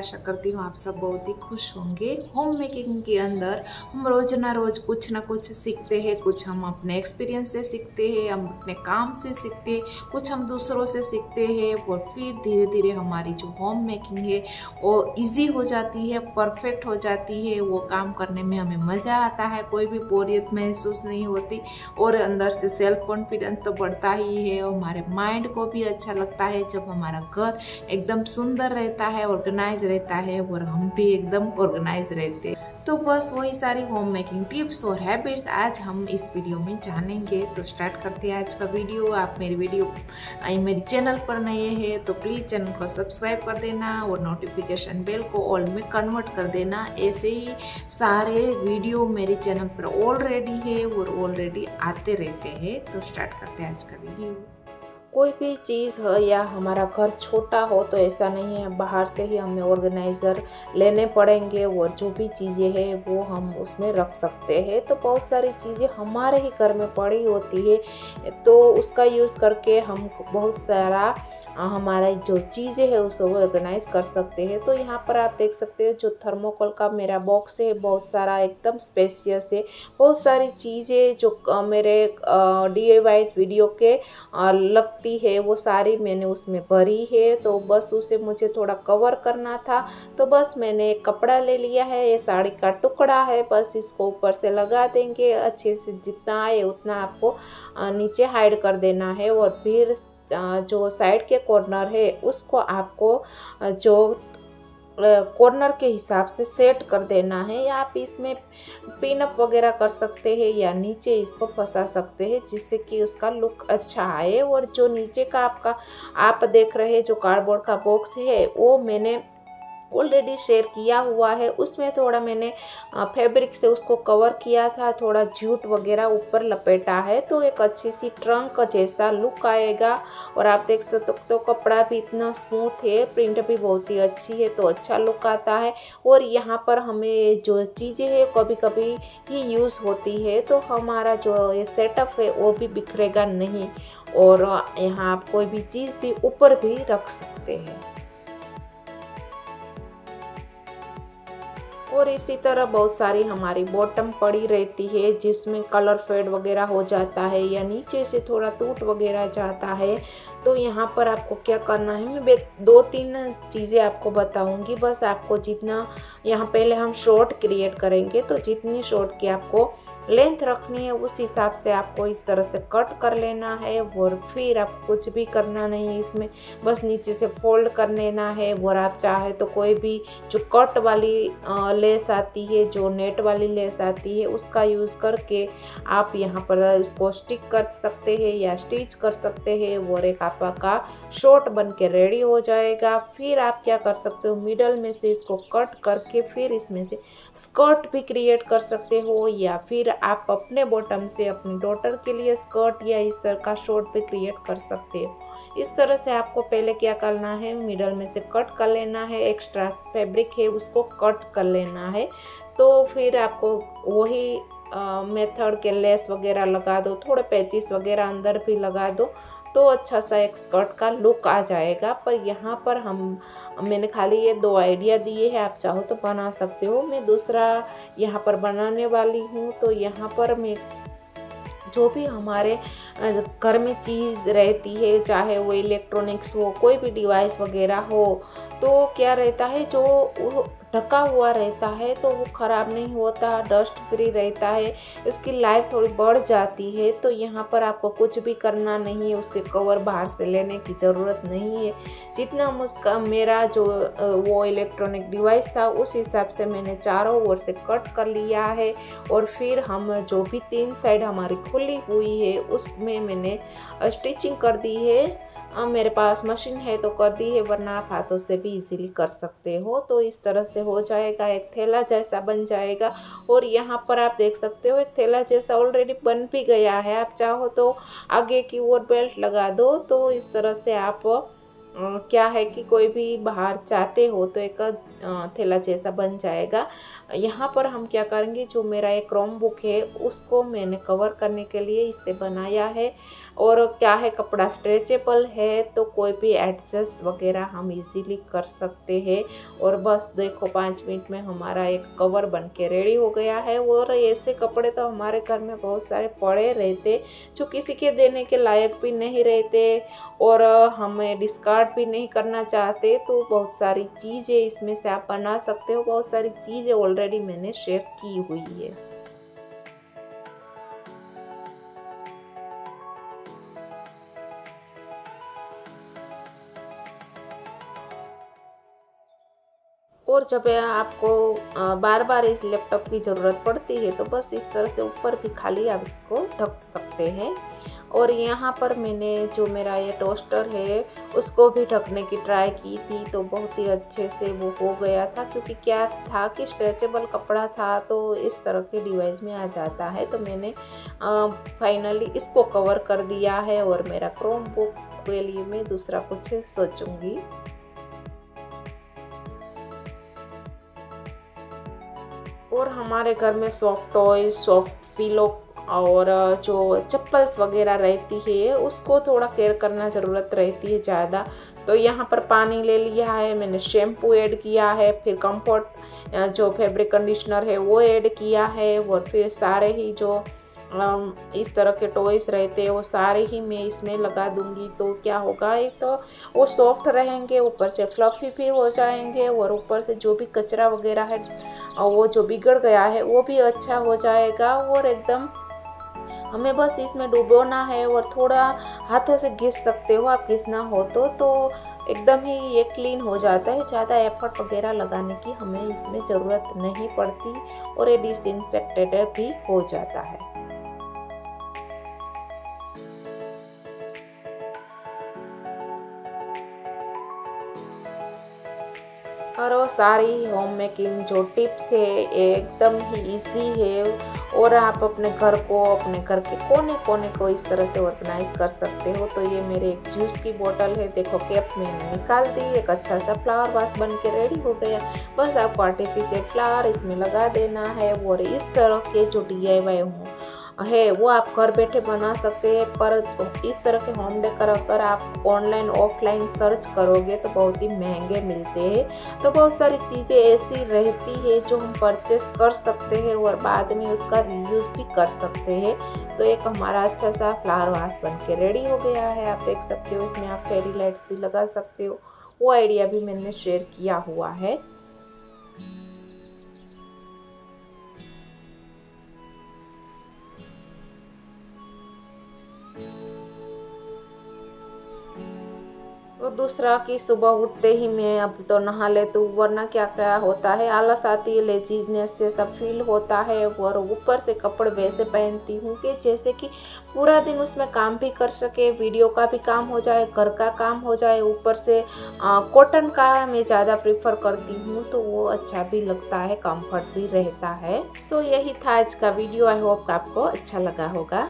आशा करती हूँ आप सब बहुत ही खुश होंगे। होम मेकिंग के अंदर हम रोज ना रोज कुछ ना कुछ सीखते हैं, कुछ हम अपने एक्सपीरियंस से सीखते हैं, हम अपने काम से सीखते हैं, कुछ हम दूसरों से सीखते हैं और फिर धीरे धीरे हमारी जो होम मेकिंग है, वो ईजी हो जाती है परफेक्ट हो जाती है, वो काम करने में हमें मज़ा आता है, कोई भी बोरियत महसूस नहीं होती और अंदर से सेल्फ कॉन्फिडेंस तो बढ़ता ही है, हमारे माइंड को भी अच्छा लगता है, जब हमारा घर एकदम सुंदर रहता है ऑर्गेनाइज रहता है और हम भी एकदम ऑर्गेनाइज रहते हैं। तो बस वही सारी होम मेकिंग टिप्स और हैबिट्स आज हम इस वीडियो में जानेंगे। तो स्टार्ट करते हैं आज का वीडियो आप मेरी वीडियो मेरी चैनल पर नए हैं तो प्लीज़ चैनल को सब्सक्राइब कर देना और नोटिफिकेशन बेल को ऑल में कन्वर्ट कर देना। ऐसे ही सारे वीडियो मेरे चैनल पर ऑलरेडी है और ऑलरेडी आते रहते हैं। तो स्टार्ट करते हैं आज का वीडियो कोई भी चीज़ हो या हमारा घर छोटा हो तो ऐसा नहीं है। बाहर से ही हमें ऑर्गेनाइज़र लेने पड़ेंगे और जो भी चीज़ें हैं वो हम उसमें रख सकते हैं। तो बहुत सारी चीज़ें हमारे ही घर में पड़ी होती है। तो उसका यूज़ करके हम बहुत सारा हमारा जो चीज़ें है उसे ऑर्गेनाइज कर सकते हैं। तो यहाँ पर आप देख सकते हो जो थर्मोकोल का मेरा बॉक्स है, बहुत सारा एकदम स्पेसियस है। बहुत सारी चीज़ें जो मेरे डी वाइज वीडियो के लगती है, वो सारी मैंने उसमें भरी है। तो बस उसे मुझे थोड़ा कवर करना था। तो बस मैंने कपड़ा ले लिया है, ये साड़ी का टुकड़ा है। बस इसको ऊपर से लगा देंगे, अच्छे से जितना आए उतना आपको नीचे हाइड कर देना है। और फिर जो साइड के कॉर्नर है, उसको आपको जो कॉर्नर के हिसाब से सेट कर देना है। या आप इसमें पिनअप वगैरह कर सकते हैं या नीचे इसको फंसा सकते हैं, जिससे कि उसका लुक अच्छा आए। और जो नीचे का आपका आप देख रहे जो कार्डबोर्ड का बॉक्स है, वो मैंने ऑलरेडी शेयर किया हुआ है। उसमें थोड़ा मैंने फैब्रिक से उसको कवर किया था, थोड़ा जूट वगैरह ऊपर लपेटा है तो एक अच्छी सी ट्रंक जैसा लुक आएगा। और आप देख सकते तो कपड़ा भी इतना स्मूथ है प्रिंट भी बहुत ही अच्छी है तो अच्छा लुक आता है। और यहाँ पर हमें जो चीज़ें हैं कभी कभी ही यूज़ होती है तो हमारा जो ये सेटअप है, वो भी बिखरेगा नहीं। और यहाँ आप कोई भी चीज़ भी ऊपर भी रख सकते हैं। और इसी तरह बहुत सारी हमारी बॉटम पड़ी रहती है, जिसमें कलर फेड वगैरह हो जाता है या नीचे से थोड़ा टूट वगैरह जाता है। तो यहाँ पर आपको क्या करना है, मैं दो तीन चीज़ें आपको बताऊँगी। बस आपको जितना, यहाँ पहले हम शॉर्ट क्रिएट करेंगे तो जितनी शॉर्ट की आपको लेंथ रखनी है, उस हिसाब से आपको इस तरह से कट कर लेना है और फिर आप कुछ भी करना नहीं है इसमें। बस नीचे से फोल्ड कर लेना है और आप चाहे तो कोई भी जो कट वाली लेस आती है, जो नेट वाली लेस आती है, उसका यूज़ करके आप यहाँ पर उसको स्टिक कर सकते हैं या स्टिच कर सकते हैं और एक आपका शॉर्ट बन के रेडी हो जाएगा। फिर आप क्या कर सकते हो, मिडल में से इसको कट करके फिर इसमें से स्कर्ट भी क्रिएट कर सकते हो या फिर आप अपने बॉटम से अपनी डॉटर के लिए स्कर्ट या इस तरह का शॉर्ट भी क्रिएट कर सकते हो। इस तरह से आपको पहले क्या करना है? मिडल में से कट कर लेना है एक्स्ट्रा फैब्रिक है, उसको कट कर लेना है। तो फिर आपको वही मेथड के लेस वगैरह लगा दो, थोड़े पैचिस वगैरह अंदर भी लगा दो। तो अच्छा सा एक स्कर्ट का लुक आ जाएगा, पर यहाँ पर हम, मैंने खाली ये दो आइडिया दिए हैं, आप चाहो तो बना सकते हो। मैं दूसरा यहाँ पर बनाने वाली हूँ तो यहाँ पर मैं जो भी हमारे घर में चीज़ रहती है, चाहे वो इलेक्ट्रॉनिक्स हो, कोई भी डिवाइस वगैरह हो तो क्या रहता है, जो ढका हुआ रहता है तो वो ख़राब नहीं होता डस्ट फ्री रहता है, उसकी लाइफ थोड़ी बढ़ जाती है तो यहाँ पर आपको कुछ भी करना नहीं है, उसके कवर बाहर से लेने की ज़रूरत नहीं है। जितना उसका मेरा जो वो इलेक्ट्रॉनिक डिवाइस था, उस हिसाब से मैंने चारों ओर से कट कर लिया है, और फिर हम जो भी तीन साइड हमारी खुली हुई है, उसमें मैंने स्टिचिंग कर दी है। अब मेरे पास मशीन है तो कर दी है, वरना आप हाथों से भी इजीली कर सकते हो तो इस तरह से हो जाएगा, एक थैला जैसा बन जाएगा। और यहाँ पर आप देख सकते हो, एक थैला जैसा ऑलरेडी बन भी गया है। आप चाहो तो आगे की ओर बेल्ट लगा दो तो इस तरह से आप क्या है कि कोई भी बाहर चाहते हो तो एक थैला जैसा बन जाएगा। यहाँ पर हम क्या करेंगे, जो मेरा एक क्रोम बुक है, उसको मैंने कवर करने के लिए इसे बनाया है। और क्या है, कपड़ा स्ट्रेचेबल है तो कोई भी एडजस्ट वगैरह हम इजीली कर सकते हैं। और बस देखो, पाँच मिनट में हमारा एक कवर बन के रेडी हो गया है। और ऐसे कपड़े तो हमारे घर में बहुत सारे पड़े रहते, जो किसी के देने के लायक भी नहीं रहते। और हमें डिस्कार्ड भी नहीं करना चाहते तो बहुत सारी चीज़ें इसमें से आप बना सकते हो। बहुत सारी चीज़ें ऑलरेडी मैंने शेयर की हुई है। और जब आपको बार बार इस लैपटॉप की ज़रूरत पड़ती है तो बस इस तरह से ऊपर भी खाली आप इसको ढक सकते हैं। और यहाँ पर मैंने जो मेरा ये टोस्टर है, उसको भी ढकने की ट्राई की थी तो बहुत ही अच्छे से वो हो गया था, क्योंकि क्या था कि स्ट्रेचेबल कपड़ा था तो इस तरह के डिवाइस में आ जाता है। तो मैंने फाइनली इसको कवर कर दिया है और मेरा क्रोम बुक के लिए मैं दूसरा कुछ सोचूँगी। और हमारे घर में सॉफ्ट टॉय सॉफ्ट पिलो और जो चप्पल्स वगैरह रहती है, उसको थोड़ा केयर करना ज़रूरत रहती है ज़्यादा। तो यहाँ पर पानी ले लिया है, मैंने शैम्पू ऐड किया है, फिर कंफर्ट जो फैब्रिक कंडीशनर है वो ऐड किया है, और फिर सारे ही जो इस तरह के टॉयस रहते हैं, वो सारे ही मैं इसमें लगा दूँगी। तो क्या होगा, एक तो वो सॉफ्ट रहेंगे, ऊपर से फ्लफी भी हो जाएँगे, और ऊपर से जो भी कचरा वगैरह है वो जो बिगड़ गया है, वो भी अच्छा हो जाएगा, और एकदम हमें बस इसमें डुबोना है और थोड़ा हाथों से घिस सकते हो, आप घिसना हो तो तो एकदम ही ये क्लीन हो जाता है। ज़्यादा एफर्ट वगैरह लगाने की हमें इसमें ज़रूरत नहीं पड़ती और ये डिसइनफेक्टेड भी हो जाता है। वो सारी होम मेकिंग जो टिप्स है एकदम ही इजी है और आप अपने घर को, अपने घर के कोने कोने को इस तरह से ऑर्गेनाइज कर सकते हो। तो ये मेरे एक जूस की बोतल है। देखो कैप में निकाल दी, एक अच्छा सा फ्लावर वास बन के रेडी हो गया। बस आपको आर्टिफिशियल फ्लावर इसमें लगा देना है और इस तरह के जो डी आई वाई हूँ है, वो आप घर बैठे बना सकते हैं, पर इस तरह के होम डेकर अगर आप ऑनलाइन ऑफलाइन सर्च करोगे तो बहुत ही महँगे मिलते हैं। तो बहुत सारी चीज़ें ऐसी रहती है जो हम परचेस कर सकते हैं और बाद में उसका रीयूज़ भी कर सकते हैं। तो एक हमारा अच्छा सा फ्लावर वास बन के रेडी हो गया है, आप देख सकते हो इसमें आप फेरी लाइट्स भी लगा सकते हो। वो आइडिया भी मैंने शेयर किया हुआ है। तो दूसरा कि सुबह उठते ही मैं अब तो नहा ले तो वरना क्या क्या होता है? आलस आती है लेजीनेस जैसा फील होता है और ऊपर से कपड़े वैसे पहनती हूँ कि जैसे कि पूरा दिन उसमें काम भी कर सके वीडियो का भी काम हो जाए घर का काम हो जाए ऊपर से कॉटन का मैं ज़्यादा प्रीफर करती हूँ तो वो अच्छा भी लगता है कंफर्ट भी रहता है। सो so, यही था आज का वीडियो आई होप आपको अच्छा लगा होगा।